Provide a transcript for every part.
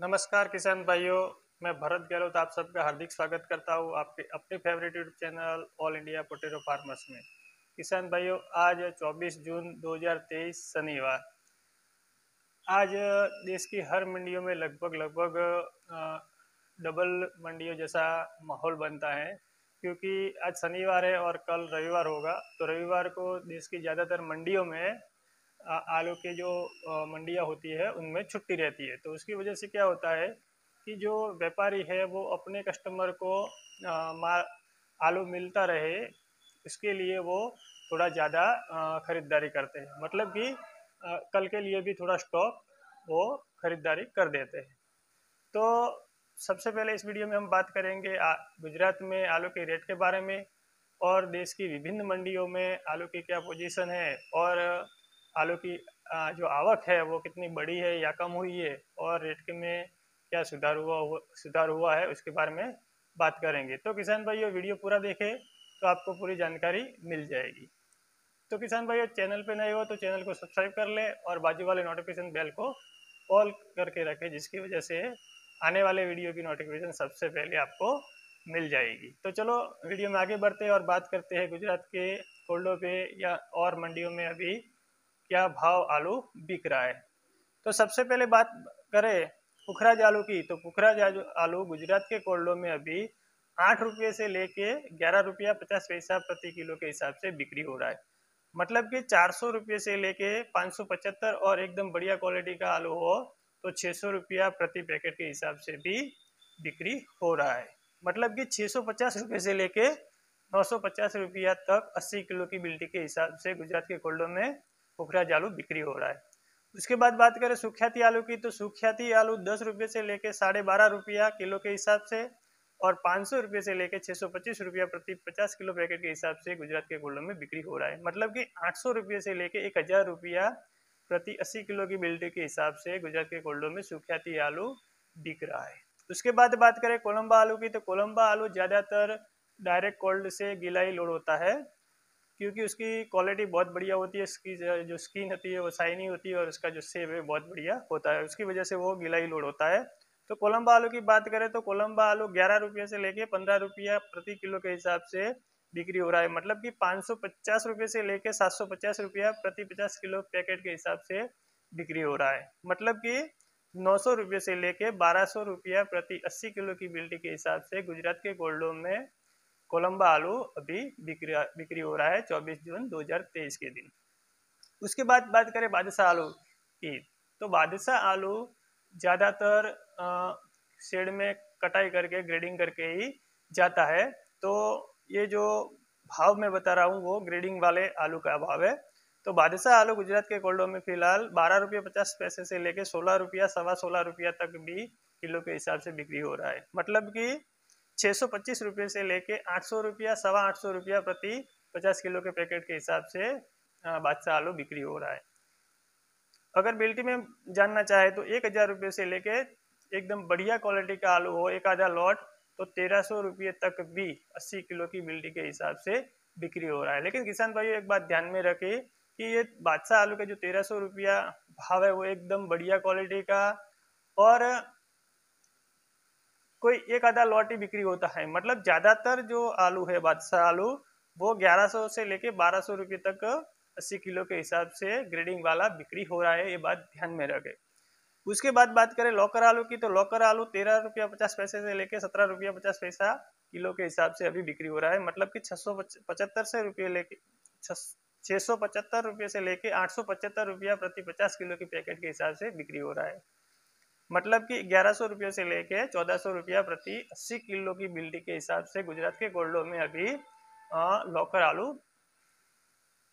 नमस्कार किसान भाइयों, मैं भरत गहलोत आप सबका हार्दिक स्वागत करता हूँ आपके अपने favourite YouTube channel all India potato farmers में। किसान भाइयों, आज 24 जून 2023 शनिवार। आज देश की हर मंडियों में लगभग लगभग डबल मंडियों जैसा माहौल बनता है, क्योंकि आज शनिवार है और कल रविवार होगा। तो रविवार को देश की ज़्यादातर मंडियों में आलू के जो मंडियाँ होती है, उनमें छुट्टी रहती है। तो उसकी वजह से क्या होता है कि जो व्यापारी है, वो अपने कस्टमर को आलू मिलता रहे इसके लिए वो थोड़ा ज़्यादा ख़रीदारी करते हैं। मतलब कि कल के लिए भी थोड़ा स्टॉक वो ख़रीदारी कर देते हैं। तो सबसे पहले इस वीडियो में हम बात करेंगे गुजरात में आलू के रेट के बारे में और देश की विभिन्न मंडियों में आलू की क्या पोजीशन है और आलू की जो आवक है वो कितनी बड़ी है या कम हुई है और रेट में क्या सुधार हुआ सुधार हुआ है उसके बारे में बात करेंगे। तो किसान भाइयों, वीडियो पूरा देखें तो आपको पूरी जानकारी मिल जाएगी। तो किसान भाइयों, चैनल पे नए हो तो चैनल को सब्सक्राइब कर ले और बाजू वाले नोटिफिकेशन बेल को ऑल करके रखें, जिसकी वजह से आने वाले वीडियो की नोटिफिकेशन सबसे पहले आपको मिल जाएगी। तो चलो, वीडियो में आगे बढ़ते हैं और बात करते हैं गुजरात के कोल्डो पे या और मंडियों में अभी क्या भाव आलू बिक रहा है? तो सबसे पहले बात करें पुखराज आलू की। तो पुखराज आलू गुजरात के कोल्डो में अभी आठ रुपये से लेके ग्यारह रुपया पचास पैसा प्रति किलो के हिसाब से बिक्री हो रहा है। मतलब कि चार सौ रुपये से लेके पाँच सौ पचहत्तर और एकदम बढ़िया क्वालिटी का आलू हो तो छः सौ रुपया प्रति पैकेट के हिसाब से भी बिक्री हो रहा है। मतलब कि छः सौ पचास रुपये से लेके नौ सौ पचास रुपया तक अस्सी किलो की बिल्टी के हिसाब से गुजरात के कोल्डो में पोखराज आलू बिक्री हो रहा है। उसके बाद बात करें सुख्याती आलू की तो सुख्याती आलू दस रुपये से लेकर साढ़े बारह रुपया किलो के हिसाब से और पाँच सौ रुपये से लेकर छः सौ पच्चीस रुपया प्रति पचास किलो पैकेट के हिसाब से गुजरात के गोल्डों में बिक्री हो रहा है। मतलब कि आठ सौ रुपये से लेके एक हज़ार रुपया प्रति अस्सी किलो की बिल्टी के हिसाब से गुजरात के गोल्डों में सुख्याती आलू बिक रहा है। उसके बाद बात करें कोलम्बा आलू की तो कोलम्बा आलू ज़्यादातर डायरेक्ट कोल्ड से गिलाई लोड होता है। क्योंकि उसकी क्वालिटी बहुत बढ़िया होती है इसकी जो स्किन होती है, वो शाइनी होती है और उसका जो सेब है बहुत बढ़िया होता है। उसकी वजह से वो गिलाई लोड होता है। तो कोलम्बा आलू की बात करें तो कोलम्बा आलू ग्यारह रुपये से लेके पंद्रह रुपया प्रति किलो के हिसाब से बिक्री हो रहा है। मतलब कि पाँच सौ पचास रुपये से लेके सात सौ पचास रुपया प्रति पचास किलो पैकेट के हिसाब से बिक्री हो रहा है। मतलब कि नौ सौ रुपये से लेके बारह सौ रुपया प्रति अस्सी किलो की बिल्टी के हिसाब से गुजरात के गोल्डो में कोलम्बा आलू अभी बिक्री बिक्री हो रहा है 24 जून 2023 के दिन। उसके बाद बात करें बादशाह आलू की तो बादशाह आलू ज़्यादातर शेड में कटाई करके, ग्रेडिंग करके ही जाता है। तो ये जो भाव मैं बता रहा हूँ, वो ग्रेडिंग वाले आलू का भाव है। तो बादशाह आलू गुजरात के कोल्डो में फ़िलहाल बारह रुपये पचास पैसे से लेके सोलह रुपया, सवा सोलह रुपया तक भी किलो के हिसाब से बिक्री हो रहा है। मतलब कि छः सौ पच्चीस रुपये से लेके आठ सौ रुपया, सवा आठ सौ रुपया प्रति पचास किलो के पैकेट के हिसाब से बादशाह आलू बिक्री हो रहा है। अगर बिल्टी में जानना चाहे तो एक हज़ार रुपये से लेके एकदम बढ़िया क्वालिटी का आलू हो, एक आधा लॉट तो तेरह सौ रुपये तक भी अस्सी किलो की बिल्टी के हिसाब से बिक्री हो रहा है। लेकिन किसान भाइयों, एक बात ध्यान में रखे कि ये बादशाह आलू का जो तेरह सौ रुपया भाव है, वो एकदम बढ़िया क्वालिटी का और कोई एक आधा लॉट ही बिक्री होता है। मतलब ज़्यादातर जो आलू है, बादशाह आलू, वो 1100 से लेके 1200 रुपये तक 80 किलो के हिसाब से ग्रेडिंग वाला बिक्री हो रहा है, ये बात ध्यान में रखे। उसके बाद बात करें लॉकर आलू की तो लॉकर आलू तेरह रुपया पचास पैसे से लेके सत्रह रुपया पचास पैसा किलो के हिसाब से अभी बिक्री हो रहा है। मतलब कि छह सौ पचहत्तर से रुपये लेके, छह सौ पचहत्तर रुपये से लेके आठ सौ पचहत्तर रुपया प्रति पचास किलो के पैकेट के हिसाब से बिक्री हो रहा है। मतलब कि ग्यारह सौ रुपये से लेके चौदह सौ रुपया प्रति अस्सी किलो की बिल्डी के हिसाब से गुजरात के गोल्डो में अभी लॉकर आलू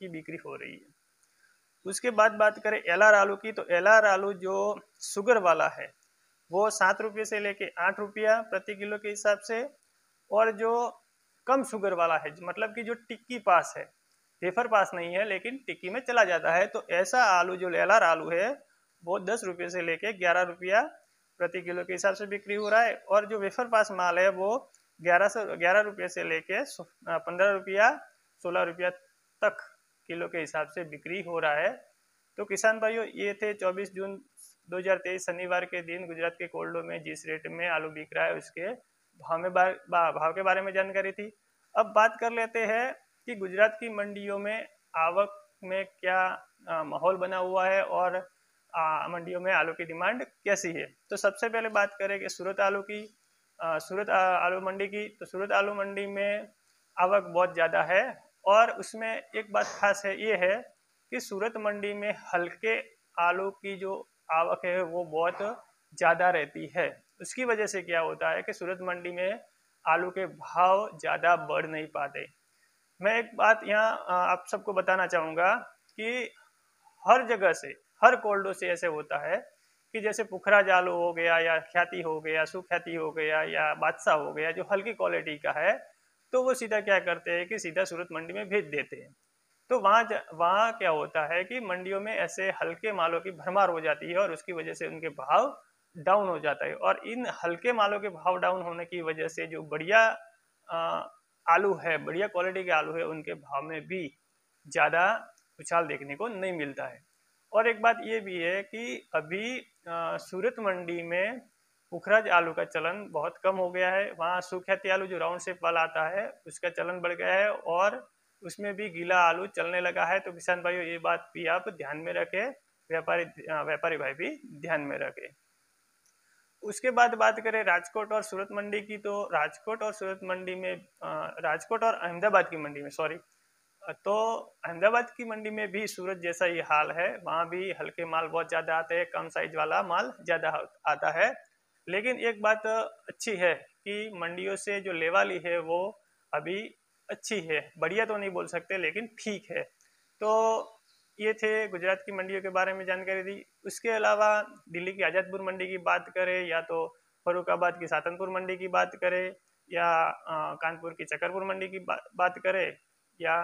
की बिक्री हो रही है। उसके बाद बात करें एलआर आलू की तो एलआर आलू जो शुगर वाला है, वो सात रुपये से लेके आठ रुपया प्रति किलो के हिसाब से, और जो कम शुगर वाला है मतलब कि जो टिक्की पास है, वेफर पास नहीं है, लेकिन टिक्की में चला जाता है। तो ऐसा आलू, जो एल आलू है वो दस रुपये से लेके ग्यारह रुपया प्रति किलो के हिसाब से बिक्री हो रहा है। और जो वेफर पास माल है, वो ग्यारह सौ, ग्यारह रुपये से लेके पंद्रह रुपया, सोलह रुपया तक किलो के हिसाब से बिक्री हो रहा है। तो किसान भाइयों, ये थे 24 जून 2023 शनिवार के दिन गुजरात के कोल्डो में जिस रेट में आलू बिक रहा है, उसके भाव में भाव के बारे में जानकारी थी। अब बात कर लेते हैं कि गुजरात की मंडियों में आवक में क्या माहौल बना हुआ है और मंडियों में आलू की डिमांड कैसी है? तो सबसे पहले बात करें कि सूरत आलू की सूरत आलू मंडी की तो सूरत आलू मंडी में आवक बहुत ज़्यादा है और उसमें एक बात खास है, ये है कि सूरत मंडी में हल्के आलू की जो आवक है, वो बहुत ज़्यादा रहती है। उसकी वजह से क्या होता है कि सूरत मंडी में आलू के भाव ज़्यादा बढ़ नहीं पाते। मैं एक बात यहाँ आप सबको बताना चाहूँगा कि हर जगह से हर कोल्डो से ऐसे होता है कि जैसे पुखरा जालू हो गया या ख्याति हो गया, सुख्याति हो गया या बादशाह हो गया, जो हल्की क्वालिटी का है तो वो सीधा क्या करते हैं कि सीधा सूरत मंडी में भेज देते हैं। तो वहाँ वहाँ क्या होता है कि मंडियों में ऐसे हल्के मालों की भरमार हो जाती है और उसकी वजह से उनके भाव डाउन हो जाता है। और इन हल्के मालों के भाव डाउन होने की वजह से जो बढ़िया आलू है, बढ़िया क्वालिटी के आलू है, उनके भाव में भी ज़्यादा उछाल देखने को नहीं मिलता है। और एक बात ये भी है कि अभी सूरत मंडी में पुखराज आलू का चलन बहुत कम हो गया है। वहाँ सुख्याती आलू जो राउंड शेप वाला आता है, उसका चलन बढ़ गया है और उसमें भी गीला आलू चलने लगा है। तो किसान भाइयों, ये बात भी आप ध्यान में रखें, व्यापारी व्यापारी भाई भी ध्यान में रखें। उसके बाद बात करें राजकोट और सूरत मंडी की तो राजकोट और सूरत मंडी में राजकोट और अहमदाबाद की मंडी में, सॉरी तो अहमदाबाद की मंडी में भी सूरत जैसा ही हाल है। वहाँ भी हल्के माल बहुत ज़्यादा आते हैं, कम साइज़ वाला माल ज़्यादा आता है। लेकिन एक बात अच्छी है कि मंडियों से जो लेवाली है वो अभी अच्छी है। बढ़िया तो नहीं बोल सकते, लेकिन ठीक है। तो ये थे गुजरात की मंडियों के बारे में जानकारी दी। उसके अलावा दिल्ली की आज़ादपुर मंडी की बात करें, या तो फरुखाबाद की सातनपुर मंडी की बात करें, या कानपुर की चकरपुर मंडी की बात करें, या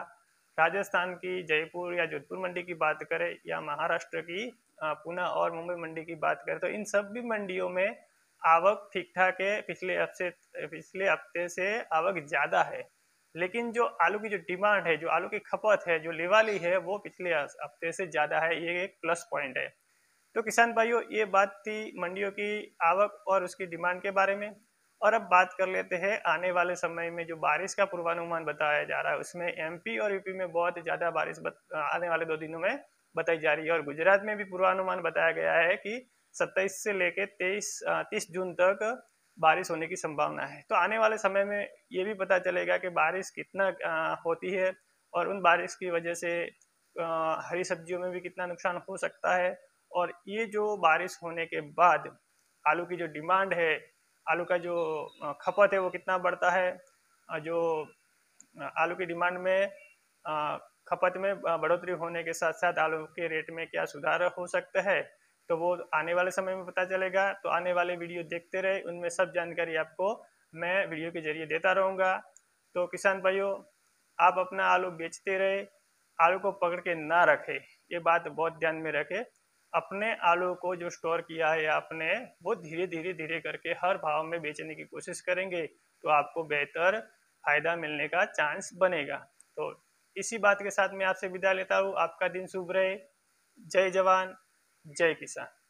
राजस्थान की, जयपुर या जोधपुर मंडी की बात करें या महाराष्ट्र की पुणे और मुंबई मंडी की बात करें तो इन सभी मंडियों में आवक ठीक ठाक है। पिछले हफ़्ते पिछले हफ़्ते से आवक ज़्यादा है। लेकिन जो आलू की जो डिमांड है, जो आलू की खपत है, जो लेवाली है, वो पिछले हफ़्ते से ज़्यादा है। ये एक प्लस पॉइंट है। तो किसान भाइयों, ये बात थी मंडियों की आवक और उसकी डिमांड के बारे में। और अब बात कर लेते हैं आने वाले समय में जो बारिश का पूर्वानुमान बताया जा रहा है, उसमें एमपी और यूपी में बहुत ज़्यादा बारिश आने वाले दो दिनों में बताई जा रही है। और गुजरात में भी पूर्वानुमान बताया गया है कि 27 से लेकर 23 तीस जून तक बारिश होने की संभावना है। तो आने वाले समय में ये भी पता चलेगा कि बारिश कितना होती है और उन बारिश की वजह से हरी सब्जियों में भी कितना नुकसान हो सकता है। और ये जो बारिश होने के बाद आलू की जो डिमांड है आलू का जो खपत है वो कितना बढ़ता है? जो आलू की डिमांड में खपत में बढ़ोतरी होने के साथ साथ आलू के रेट में क्या सुधार हो सकता है? तो वो आने वाले समय में पता चलेगा। तो आने वाले वीडियो देखते रहे। उनमें सब जानकारी आपको मैं वीडियो के ज़रिए देता रहूँगा। तो किसान भाइयों, आप अपना आलू बेचते रहे। आलू को पकड़ के ना रखें। ये बात बहुत ध्यान में रखें। अपने आलू को जो स्टोर किया है आपने, वो धीरे धीरे धीरे करके हर भाव में बेचने की कोशिश करेंगे तो आपको बेहतर फ़ायदा मिलने का चांस बनेगा। तो इसी बात के साथ मैं आपसे विदा लेता हूँ। आपका दिन शुभ रहे। जय जवान, जय किसान।